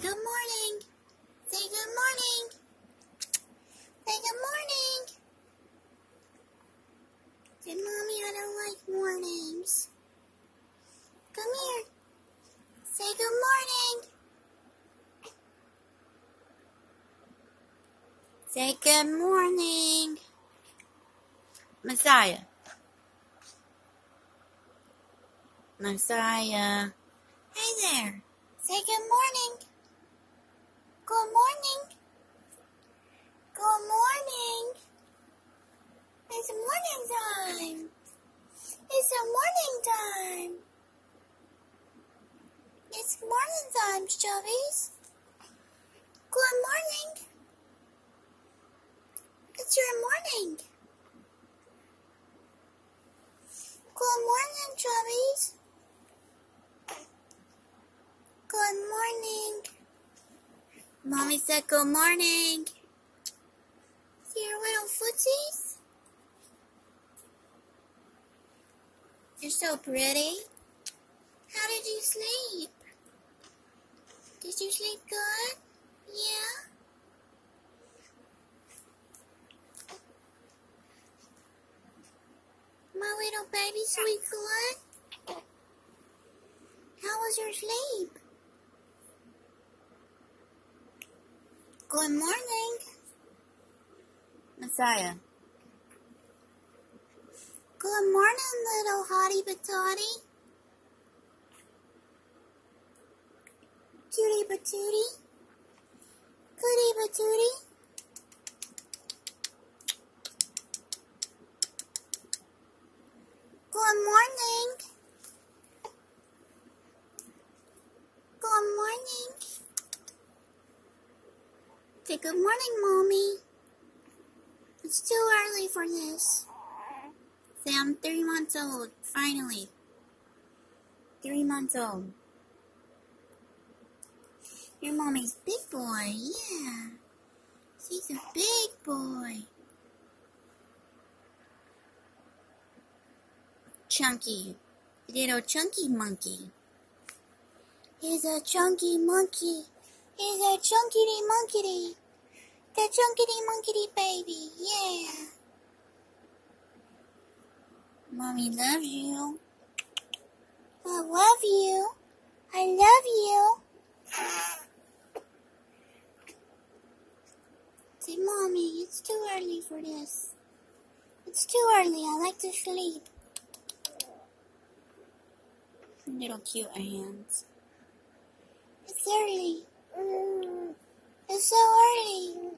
good morning. Say good morning. Say good morning. Say, Mommy, I don't like mornings. Come here. Say good morning. Say good morning. Messiah. Messiah. Hey there. Say good morning. Good morning. Good morning. It's morning time. It's a morning time. It's morning time, Chubbies. Good morning. It's your morning. Good morning, Chubbies. Good morning. Mommy said good morning. Your little footsies? You're so pretty. How did you sleep? Did you sleep good? Yeah? My little baby sleep good? How was your sleep? Good morning. Messiah. Good morning, little hottie patati. Cutie patootie. Goody patootie. Good morning. Good morning. Say good morning, Mommy. It's too early for this. I'm three months old, finally. Three months old. Your mommy's big boy, yeah. She's a big boy. Chunky. Little chunky monkey. He's a chunky monkey. He's a chunkity monkey. The chunkity monkey baby, yeah. Mommy loves you. I love you. I love you. Say, Mommy, it's too early for this. It's too early. I like to sleep. Little cute hands. It's early. It's so early.